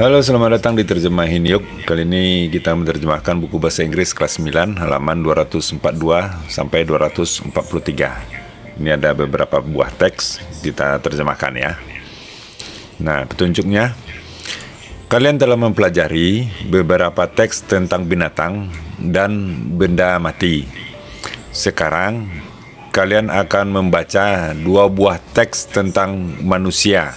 Halo, selamat datang di Terjemahin Yuk. Kali ini kita menerjemahkan buku bahasa Inggris kelas 9 halaman 242 sampai 243. Ini ada beberapa buah teks kita terjemahkan ya. Nah, petunjuknya kalian telah mempelajari beberapa teks tentang binatang dan benda mati. Sekarang kalian akan membaca dua buah teks tentang manusia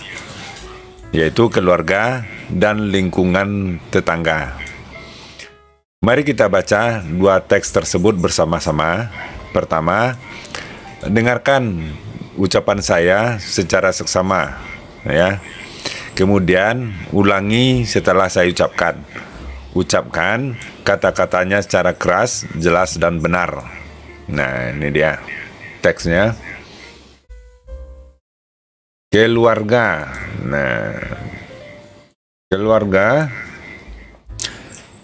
yaitu keluarga dan lingkungan tetangga. Mari kita baca dua teks tersebut bersama-sama. Pertama, dengarkan ucapan saya secara seksama, ya. Kemudian ulangi setelah saya ucapkan. Ucapkan kata-katanya secara keras, jelas dan benar. Nah, ini dia teksnya keluarga. Nah, keluarga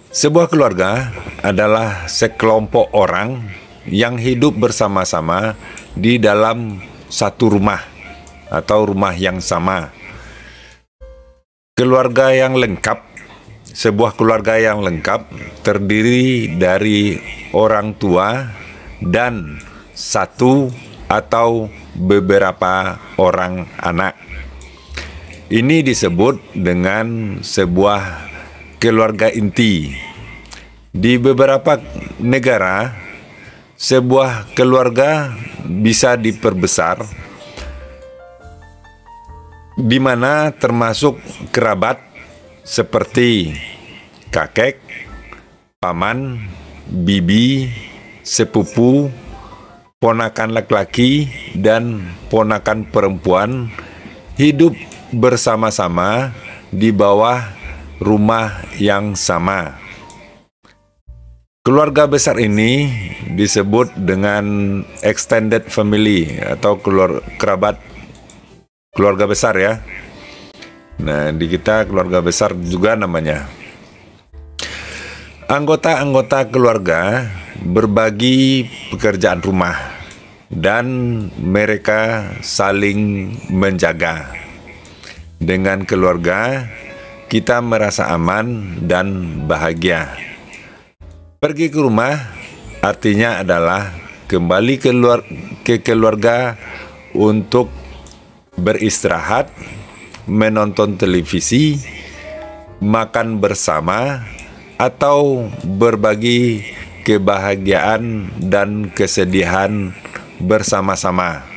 sebuah keluarga adalah sekelompok orang yang hidup bersama-sama di dalam satu rumah atau rumah yang sama. Keluarga yang lengkap, sebuah keluarga yang lengkap terdiri dari orang tua dan satu atau beberapa orang anak. Ini disebut dengan sebuah keluarga inti. Di beberapa negara, sebuah keluarga bisa diperbesar di mana termasuk kerabat seperti kakek, paman, bibi, sepupu, ponakan laki-laki dan ponakan perempuan hidup bersama-sama di bawah rumah yang sama. Keluarga besar ini disebut dengan extended family atau keluar, kerabat keluarga besar ya. Nah, di kita keluarga besar juga namanya. Anggota-anggota keluarga berbagi pekerjaan rumah dan mereka saling menjaga. Dengan keluarga, kita merasa aman dan bahagia. Pergi ke rumah artinya adalah kembali keluar ke keluarga untuk beristirahat, menonton televisi, makan bersama, atau berbagi kebahagiaan dan kesedihan bersama-sama.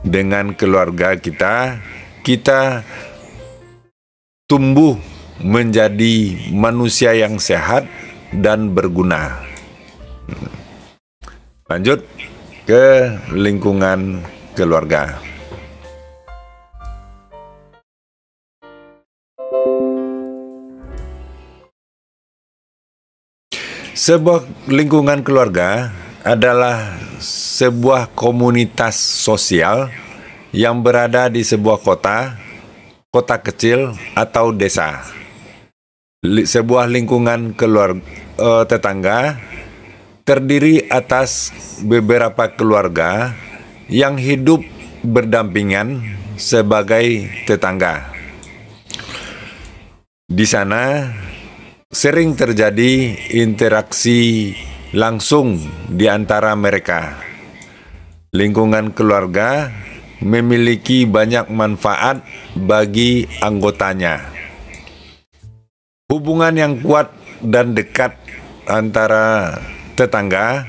Dengan keluarga kita, kita tumbuh menjadi manusia yang sehat dan berguna. Lanjut ke lingkungan keluarga. Sebuah lingkungan keluarga adalah sebuah komunitas sosial yang berada di sebuah kota, kota kecil atau desa. Sebuah lingkungan keluarga uh, tetangga terdiri atas beberapa keluarga yang hidup berdampingan sebagai tetangga. Di sana sering terjadi interaksi langsung di antara mereka. Lingkungan keluarga memiliki banyak manfaat bagi anggotanya. Hubungan yang kuat dan dekat antara tetangga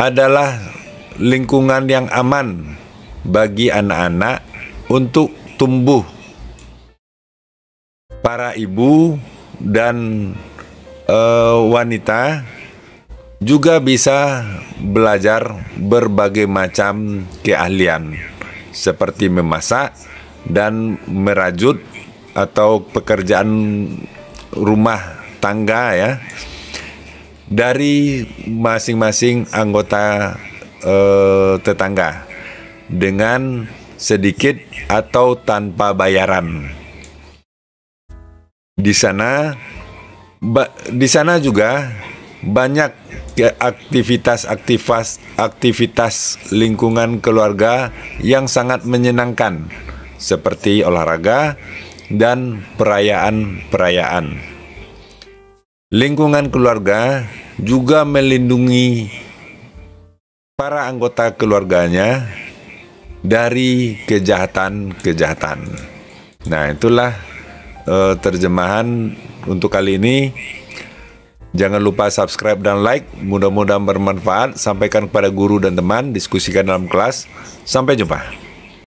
adalah lingkungan yang aman bagi anak-anak untuk tumbuh. Para ibu dan uh, wanita juga bisa belajar berbagai macam keahlian seperti memasak dan merajut atau pekerjaan rumah tangga ya dari masing-masing anggota uh, tetangga dengan sedikit atau tanpa bayaran. Di sana di sana juga banyak aktivitas-aktivitas aktivitas lingkungan keluarga yang sangat menyenangkan seperti olahraga, dan perayaan-perayaan. Lingkungan keluarga juga melindungi para anggota keluarganya dari kejahatan-kejahatan. Nah, itulah uh, terjemahan untuk kali ini. Jangan lupa subscribe dan like. Mudah-mudahan bermanfaat. Sampaikan kepada guru dan teman. Diskusikan dalam kelas. Sampai jumpa.